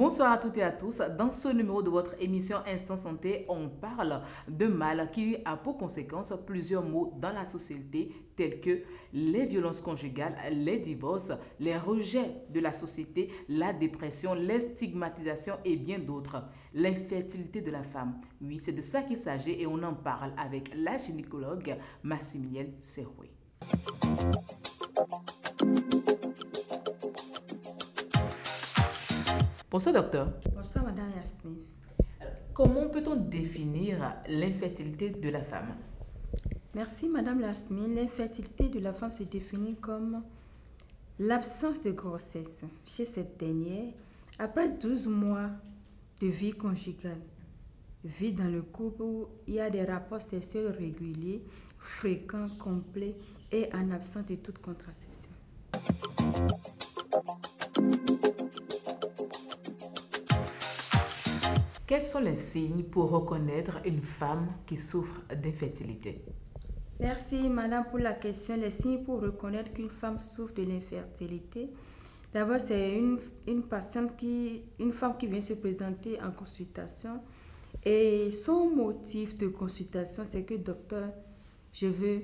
Bonsoir à toutes et à tous. Dans ce numéro de votre émission Instant Santé, on parle de mal qui a pour conséquence plusieurs maux dans la société tels que les violences conjugales, les divorces, les rejets de la société, la dépression, les stigmatisations et bien d'autres. L'infertilité de la femme. Oui, c'est de ça qu'il s'agit et on en parle avec la gynécologue Massimiel Serroué. Bonsoir docteur. Bonsoir madame Yasmine. Comment peut-on définir l'infertilité de la femme? Merci madame Yasmine. L'infertilité de la femme se définit comme l'absence de grossesse chez cette dernière après 12 mois de vie conjugale. Vie dans le couple où il y a des rapports sexuels réguliers, fréquents, complets et en absence de toute contraception. Quels sont les signes pour reconnaître une femme qui souffre d'infertilité? Merci Madame pour la question. Les signes pour reconnaître qu'une femme souffre de l'infertilité. D'abord, c'est une, une patiente qui, une femme qui vient se présenter en consultation et son motif de consultation, c'est que docteur, je veux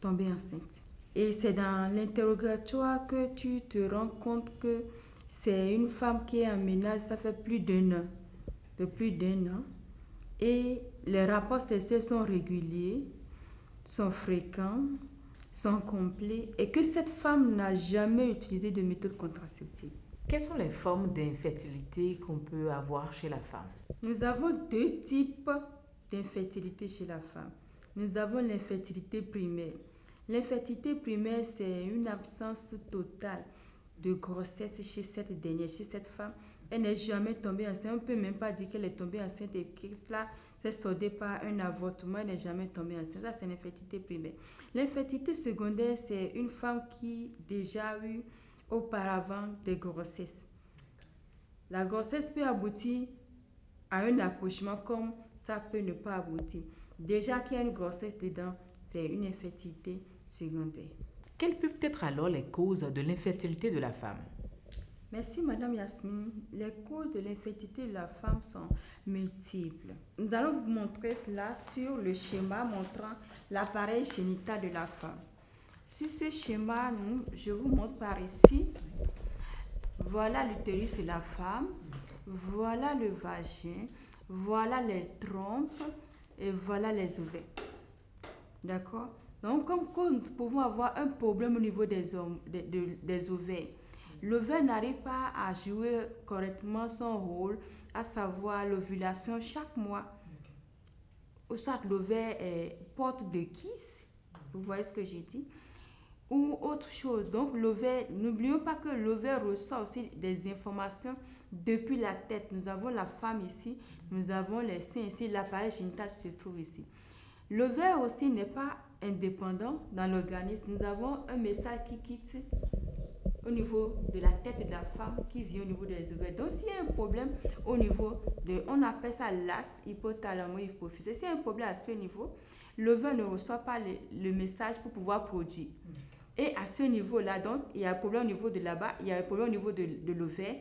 tomber enceinte. Et c'est dans l'interrogatoire que tu te rends compte que c'est une femme qui est en ménage, ça fait plus d'un an de plus d'un an et les rapports sexuels sont réguliers, sont fréquents, sont complets et que cette femme n'a jamais utilisé de méthode contraceptive. Quelles sont les formes d'infertilité qu'on peut avoir chez la femme? Nous avons deux types d'infertilité chez la femme. Nous avons l'infertilité primaire. L'infertilité primaire, c'est une absence totale de grossesse chez cette dernière, chez cette femme elle n'est jamais tombée enceinte. On ne peut même pas dire qu'elle est tombée enceinte et que cela s'est soldé par un avortement. Elle n'est jamais tombée enceinte. Ça, c'est l'infertilité primaire. L'infertilité secondaire, c'est une femme qui déjà eu auparavant des grossesses. La grossesse peut aboutir à un accouchement comme ça peut ne pas aboutir. Déjà qu'il y a une grossesse dedans, c'est une infertilité secondaire. Quelles peuvent être alors les causes de l'infertilité de la femme? Merci Madame Yasmine. Les causes de l'infertilité de la femme sont multiples. Nous allons vous montrer cela sur le schéma montrant l'appareil génital de la femme. Sur ce schéma, je vous montre par ici. Voilà l'utérus de la femme. Voilà le vagin. Voilà les trompes. Et voilà les ovaires. D'accord? Donc, comme, nous pouvons avoir un problème au niveau des, des ovaires, le n'arrive pas à jouer correctement son rôle, à savoir l'ovulation chaque mois. Ou soit l'ovaire est porte de kiss, vous voyez ce que j'ai dit, ou autre chose. Donc l'ovaire, n'oublions pas que l'ovaire reçoit aussi des informations depuis la tête. Nous avons la femme ici, nous avons les seins ici, l'appareil génital se trouve ici. L'ovaire aussi n'est pas indépendant dans l'organisme. Nous avons un message qui quitte au niveau de la tête de la femme qui vient au niveau des ovaires. Donc, s'il y a un problème au niveau de, on appelle ça l'as hypothalamo hypophyse. S'il y a un problème à ce niveau, l'ovaire ne reçoit pas le, message pour pouvoir produire. Et à ce niveau-là, donc, il y a un problème au niveau de là-bas, il y a un problème au niveau de, de l'ovaire.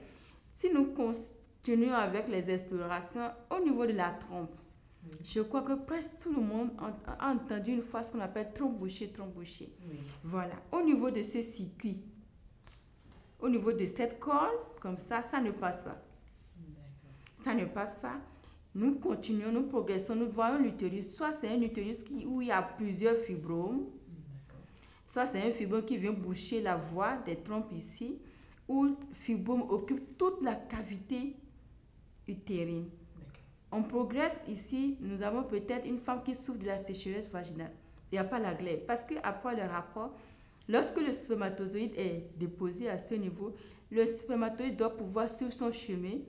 Si nous continuons avec les explorations au niveau de la trompe, je crois que presque tout le monde a, entendu une fois ce qu'on appelle trompe bouchée, trompe bouchée. Voilà. Au niveau de ce circuit, au niveau de cette corde, comme ça, ça ne passe pas. Ça ne passe pas. Nous continuons, nous progressons, nous voyons l'utérus. Soit c'est un utérus qui, où il y a plusieurs fibromes, soit c'est un fibrome qui vient boucher la voie des trompes ici, ou le fibrome occupe toute la cavité utérine. On progresse ici, nous avons peut-être une femme qui souffre de la sécheresse vaginale. Il n'y a pas la glaire. Parce qu'après le rapport, Lorsque le spermatozoïde est déposé à ce niveau, le spermatozoïde doit pouvoir suivre son chemin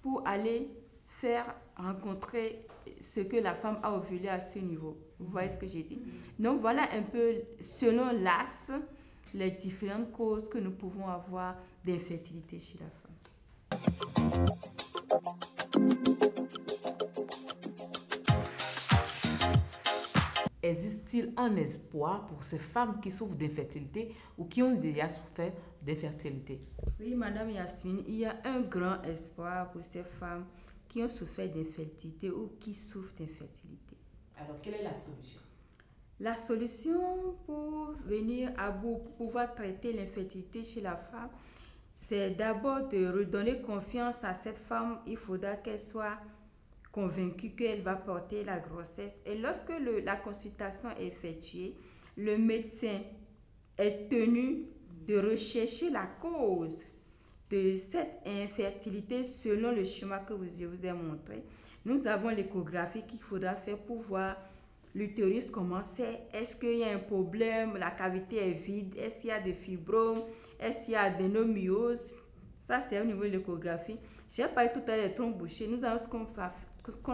pour aller faire rencontrer ce que la femme a ovulé à ce niveau. Vous voyez ce que j'ai dit? Donc voilà un peu, selon l'AS, les différentes causes que nous pouvons avoir d'infertilité chez la femme. Existe-t-il un espoir pour ces femmes qui souffrent d'infertilité ou qui ont déjà souffert d'infertilité? Oui, Madame Yasmine, il y a un grand espoir pour ces femmes qui ont souffert d'infertilité ou qui souffrent d'infertilité. Alors, quelle est la solution? La solution pour venir à bout, pour pouvoir traiter l'infertilité chez la femme, c'est d'abord de redonner confiance à cette femme. Il faudra qu'elle soit convaincue qu'elle va porter la grossesse. Et lorsque la consultation est effectuée, le médecin est tenu de rechercher la cause de cette infertilité selon le schéma que je vous ai montré. Nous avons l'échographie qu'il faudra faire pour voir l'utérus comment c'est. Est-ce qu'il y a un problème, la cavité est vide, est-ce qu'il y a des fibromes, est-ce qu'il y a adénomyose. Ça, c'est au niveau de l'échographie. J'ai parlé tout à l'heure des trompes. Nous avons ce qu'on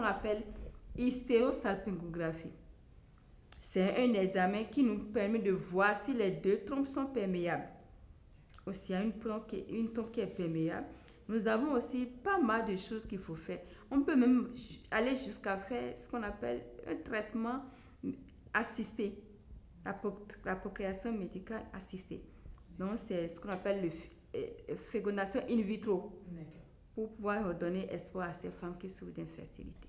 appelle hystérosalpingographie. C'est un examen qui nous permet de voir si les deux trompes sont perméables aussi une trompe qui, une qui est perméable. Nous avons aussi pas mal de choses qu'il faut faire. On peut même aller jusqu'à faire ce qu'on appelle un traitement assisté, la, procréation médicale assistée. Donc, c'est ce qu'on appelle le euh, fécondation in vitro pour pouvoir donner espoir à ces femmes qui souffrent d'infertilité.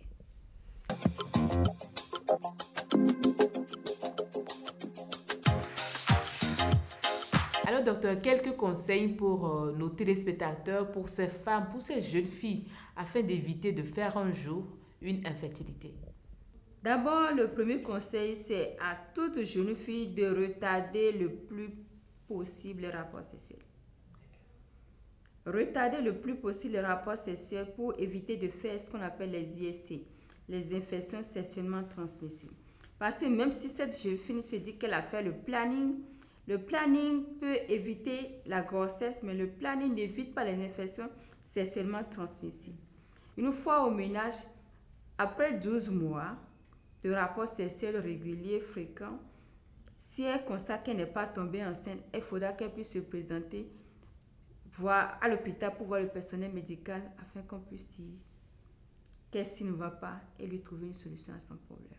Alors, docteur, quelques conseils pour euh, nos téléspectateurs, pour ces femmes, pour ces jeunes filles, afin d'éviter de faire un jour une infertilité. D'abord, le premier conseil, c'est à toute jeune fille de retarder le plus possible les rapports sexuels. Retarder le plus possible les rapports sexuels pour éviter de faire ce qu'on appelle les ISC, les infections sexuellement transmissibles. Parce que même si cette jeune fille se dit qu'elle a fait le planning, le planning peut éviter la grossesse, mais le planning n'évite pas les infections sexuellement transmissibles. Une fois au ménage, après 12 mois de rapports sexuels réguliers, fréquents, si elle constate qu'elle n'est pas tombée enceinte, il faudra qu'elle puisse se présenter voir à l'hôpital pour voir le personnel médical afin qu'on puisse dire qu'est-ce qui ne va pas et lui trouver une solution à son problème.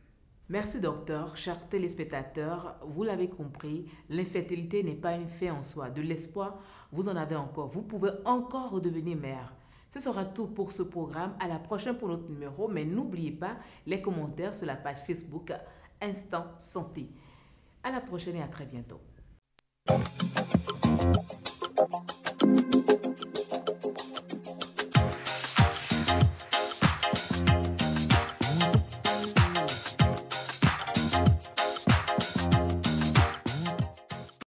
Merci docteur, chers téléspectateurs, vous l'avez compris, l'infertilité n'est pas une fait en soi. De l'espoir, vous en avez encore. Vous pouvez encore redevenir mère. Ce sera tout pour ce programme. À la prochaine pour notre numéro, mais n'oubliez pas les commentaires sur la page Facebook Instant Santé. À la prochaine et à très bientôt.